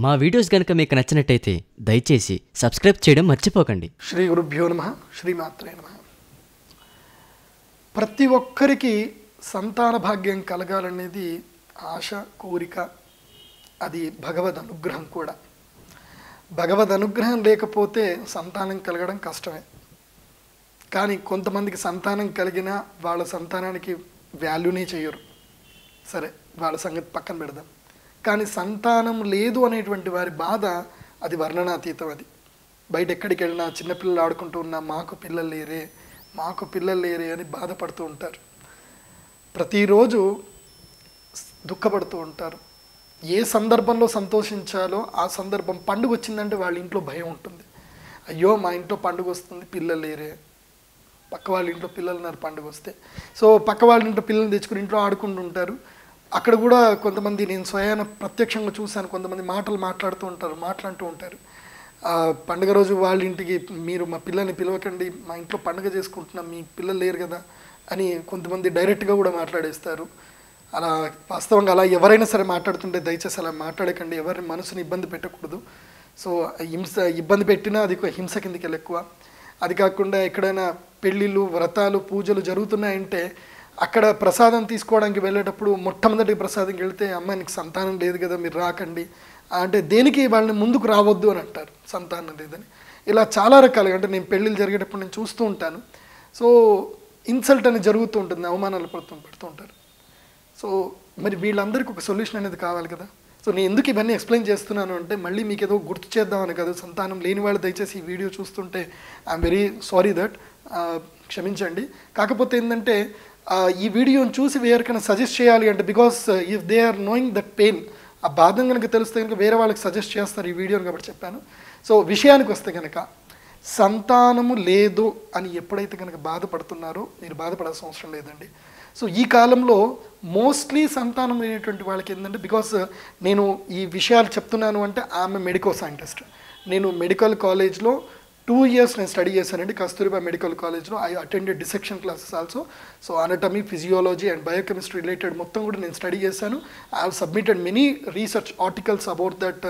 మా వీడియోస్ కనుక మీకు నచ్చినట్టయితే దయచేసి సబ్స్క్రైబ్ చేయడం మర్చిపోకండి. శ్రీ గురుభ్యో నమ. శ్రీమాత్రే నమ. ప్రతి ఒక్కరికి సంతాన భాగ్యం కలగాలనేది ఆశ కోరిక అది భగవద్ అనుగ్రహం కూడా. భగవద్ అనుగ్రహం లేకపోతే సంతానం కలగడం కష్టమే. కానీ కొంతమందికి సంతానం కలిగినా వాళ్ళ సంతానానికి వాల్యూనే చేయరు. సరే వాళ్ళ సంగతి పక్కన పెడదాం. కానీ సంతానం లేదు అనేటువంటి వారి బాధ అది వర్ణనాతీతం అది. బయట ఎక్కడికి వెళ్ళినా చిన్నపిల్లలు ఆడుకుంటూ ఉన్నా మాకు పిల్లలు లేరే మాకు పిల్లలు లేరే అని బాధపడుతూ ఉంటారు. ప్రతిరోజు దుఃఖపడుతూ ఉంటారు. ఏ సందర్భంలో సంతోషించాలో ఆ సందర్భం పండుగ వచ్చిందంటే వాళ్ళ ఇంట్లో భయం ఉంటుంది. అయ్యో మా ఇంట్లో పండుగ వస్తుంది పిల్లలు లేరే. పక్క వాళ్ళ ఇంట్లో పిల్లలు ఉన్నారు పండుగ వస్తే సో పక్క వాళ్ళ ఇంట్లో పిల్లల్ని తెచ్చుకుని ఇంట్లో ఆడుకుంటుంటారు ఉంటారు. అక్కడ కూడా కొంతమంది నేను స్వయాన ప్రత్యక్షంగా చూశాను కొంతమంది మాటలు మాట్లాడుతూ ఉంటారు మాట్లాడుతూ ఉంటారు. పండుగ రోజు వాళ్ళ ఇంటికి మీరు మా పిల్లల్ని పిలవకండి మా ఇంట్లో పండుగ చేసుకుంటున్నాం మీ పిల్లలు లేరు కదా అని కొంతమంది డైరెక్ట్గా కూడా మాట్లాడేస్తారు. అలా వాస్తవంగా అలా ఎవరైనా సరే మాట్లాడుతుంటే దయచేసి అలా మాట్లాడకండి ఎవరి మనసుని ఇబ్బంది పెట్టకూడదు. సో హింస ఇబ్బంది పెట్టినా అది హింస కిందకి ఎక్కువ. అది కాకుండా ఎక్కడైనా పెళ్ళిళ్ళు వ్రతాలు పూజలు జరుగుతున్నాయంటే అక్కడ ప్రసాదం తీసుకోవడానికి వెళ్ళేటప్పుడు మొట్టమొదటి ప్రసాదంకి వెళ్తే అమ్మ నీకు సంతానం లేదు కదా మీరు రాకండి. అంటే దేనికి వాళ్ళని ముందుకు రావద్దు అని అంటారు సంతానం లేదని. ఇలా చాలా రకాలుగా అంటే నేను పెళ్ళిళ్ళు జరిగేటప్పుడు నేను చూస్తూ ఉంటాను. సో ఇన్సల్ట్ అనేది జరుగుతూ ఉంటుంది అవమానాలు పడుతూ పెడుతూ ఉంటారు. సో మరి వీళ్ళందరికీ ఒక సొల్యూషన్ అనేది కావాలి కదా. సో నేను ఎందుకు ఇవన్నీ ఎక్స్ప్లెయిన్ చేస్తున్నాను అంటే మళ్ళీ మీకు ఏదో గుర్తు చేద్దామని కదా సంతానం లేని వాళ్ళు దయచేసి ఈ వీడియో చూస్తుంటే ఐఎమ్ వెరీ సారీ దట్ క్షమించండి. కాకపోతే ఏంటంటే ఈ వీడియోని చూసి ఎవరికైనా సజెస్ట్ చేయాలి అంటే because if they are knowing that pain ఆ బాధం కనుక తెలిస్తే కనుక వేరే వాళ్ళకి సజెస్ట్ చేస్తారు ఈ వీడియోని కాబట్టి చెప్పాను. సో విషయానికి వస్తే కనుక సంతానము లేదు అని ఎప్పుడైతే కనుక బాధపడుతున్నారో మీరు బాధపడాల్సిన అవసరం లేదండి. సో ఈ కాలంలో మోస్ట్లీ సంతానం లేనటువంటి వాళ్ళకి ఏంటంటే బికాస్ uh, నేను ఈ విషయాలు చెప్తున్నాను అంటే ఆమె మెడికల్ సైంటిస్ట్ నేను మెడికల్ కాలేజ్లో టూ ఇయర్స్ నేను స్టడీ చేశానండి కస్తూరిబా మెడికల్ కాలేజ్లో. I attended dissection classes also so anatomy physiology and biochemistry related మొత్తం కూడా నేను స్టడీ చేశాను. I have submitted many research articles about that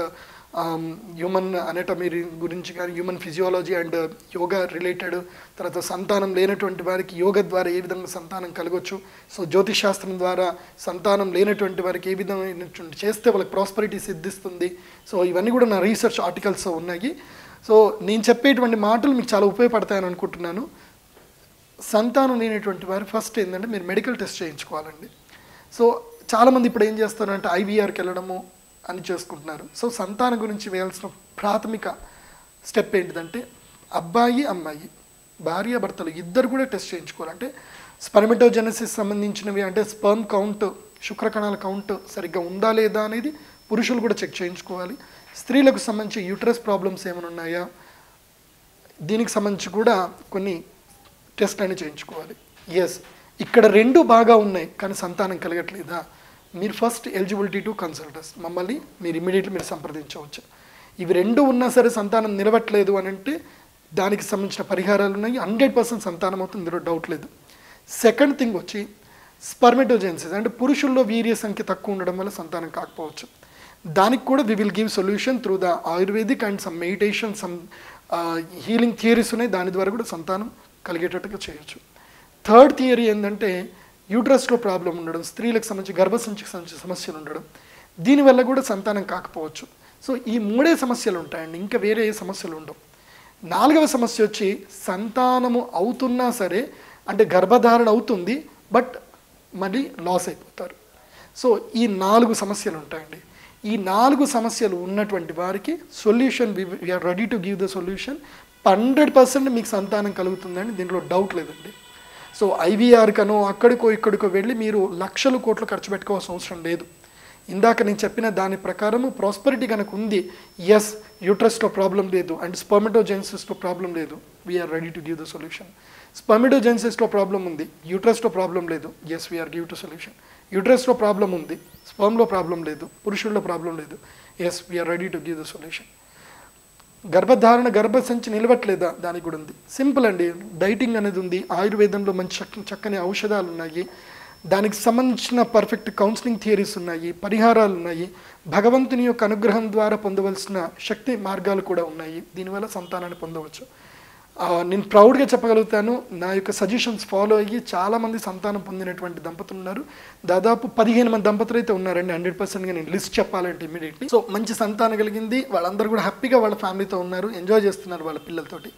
human anatomy గురించి కానీ human physiology and yoga related తర్వాత సంతానం లేనటువంటి వారికి యోగా ద్వారా ఏ విధంగా సంతానం కలగొచ్చు. సో జ్యోతిష్ శాస్త్రం ద్వారా సంతానం లేనటువంటి వారికి ఏ విధమైనటువంటి చేస్తే వాళ్ళకి ప్రాస్పరిటీ సిద్ధిస్తుంది. సో ఇవన్నీ కూడా నా రీసెర్చ్ ఆర్టికల్స్ ఉన్నాయి. సో నేను చెప్పేటువంటి మాటలు మీకు చాలా ఉపయోగపడతాయని అనుకుంటున్నాను. సంతానం లేనటువంటి వారు ఫస్ట్ ఏంటంటే మీరు మెడికల్ టెస్ట్ చేయించుకోవాలండి. సో చాలామంది ఇప్పుడు ఏం చేస్తారంటే ఐవీఆర్కి వెళ్ళడము అని చేసుకుంటున్నారు. సో సంతానం గురించి వేయాల్సిన ప్రాథమిక స్టెప్ ఏంటిదంటే అబ్బాయి అమ్మాయి భార్య భర్తలు ఇద్దరు కూడా టెస్ట్ చేయించుకోవాలంటే స్పర్మిటోజెనసిస్ సంబంధించినవి అంటే స్పర్మ్ కౌంట్ శుక్రకణాల కౌంట్ సరిగ్గా ఉందా లేదా అనేది పురుషులు కూడా చెక్ చేయించుకోవాలి. స్త్రీలకు సంబంధించి యూట్రస్ ప్రాబ్లమ్స్ ఏమైనా ఉన్నాయా? దీనికి సంబంధించి కూడా కొన్ని టెస్ట్ అని చేయించుకోవాలి. ఎస్ ఇక్కడ రెండు బాగా ఉన్నాయి కానీ సంతానం కలగట్లేదా? మీరు ఫస్ట్ ఎలిజిబిలిటీ టు కన్సల్టర్స్ మమ్మల్ని మీరు ఇమీడియట్లీ మీరు సంప్రదించవచ్చు. ఇవి రెండు ఉన్నా సరే సంతానం నిలవట్లేదు అని అంటే దానికి సంబంధించిన పరిహారాలు ఉన్నాయి. హండ్రెడ్ పర్సెంట్ సంతానం అవుతుంది ఇందులో డౌట్ లేదు. సెకండ్ థింగ్ వచ్చి స్పర్మెటోజెన్సీస్ అంటే పురుషుల్లో వీర్య సంఖ్య తక్కువ ఉండడం వల్ల సంతానం కాకపోవచ్చు. దానికి కూడా we will give solution through the Ayurvedic and some meditation some healing theories ఉన్నాయి. దాని ద్వారా కూడా సంతానం కలిగేటట్టుగా చేయొచ్చు. థర్డ్ థియరీ ఏంటంటే యూట్రస్లో ప్రాబ్లం ఉండడం స్త్రీలకు సంబంధించి గర్భసంచికి సంబంధించిన సమస్యలు ఉండడం. దీనివల్ల కూడా సంతానం కాకపోవచ్చు. సో ఈ మూడే సమస్యలు ఉంటాయండి. ఇంకా వేరే ఏ సమస్యలు ఉండవు. నాలుగవ సమస్య వచ్చి సంతానము అవుతున్నా సరే అంటే గర్భధారణ అవుతుంది బట్ మళ్ళీ లాస్ అయిపోతారు. సో ఈ నాలుగు సమస్యలు ఉంటాయండి. ఈ నాలుగు సమస్యలు ఉన్నటువంటి వారికి solution we are ready to give the solution. Hundred percent మీకు సంతానం కలుగుతుందని దీంట్లో డౌట్ లేదండి. సో ఐవీఆర్ కనో అక్కడికో ఇక్కడికో వెళ్ళి మీరు లక్షలు కోట్లు ఖర్చు పెట్టుకోవాల్సిన అవసరం లేదు. ఇందాక నేను చెప్పిన దాని ప్రకారము ప్రాస్పరిటీ కనుక ఉంది ఎస్ యూట్రస్లో ప్రాబ్లం లేదు అండ్ స్పర్మిటోజెన్సిస్లో ప్రాబ్లం లేదు. We are ready to give the solution స్పర్మిటోజెన్సిస్లో problem ఉంది యూట్రస్లో ప్రాబ్లం లేదు. Yes we are give to solution యూట్రస్లో problem ఉంది స్పర్మ్లో ప్రాబ్లం లేదు పురుషుల్లో ప్రాబ్లం లేదు. Yes we are ready to give the solution గర్భధారణ గర్భసంచి నిలవట్లేదా? దానికి కూడా ఉంది. సింపుల్ అండి. డైటింగ్ అనేది ఉంది. ఆయుర్వేదంలో మంచి చక్కని ఔషధాలు ఉన్నాయి. దానికి సంబంధించిన పర్ఫెక్ట్ కౌన్సిలింగ్ థియరీస్ ఉన్నాయి పరిహారాలు ఉన్నాయి. భగవంతుని యొక్క అనుగ్రహం ద్వారా పొందవలసిన శక్తి మార్గాలు కూడా ఉన్నాయి. దీనివల్ల సంతానాన్ని పొందవచ్చు. నేను ప్రౌడ్గా చెప్పగలుగుతాను నా యొక్క సజెషన్స్ ఫాలో అయ్యి చాలామంది సంతానం పొందినటువంటి దంపతులు ఉన్నారు. దాదాపు పదిహేను మంది దంపతులు అయితే ఉన్నారండి హండ్రెడ్ పర్సెంట్గా నేను లిస్ట్ చెప్పాలంటే ఇమీడియట్లీ సో మంచి సంతానం కలిగింది వాళ్ళందరూ కూడా హ్యాపీగా వాళ్ళ ఫ్యామిలీతో ఉన్నారు ఎంజాయ్ చేస్తున్నారు వాళ్ళ పిల్లలతోటి.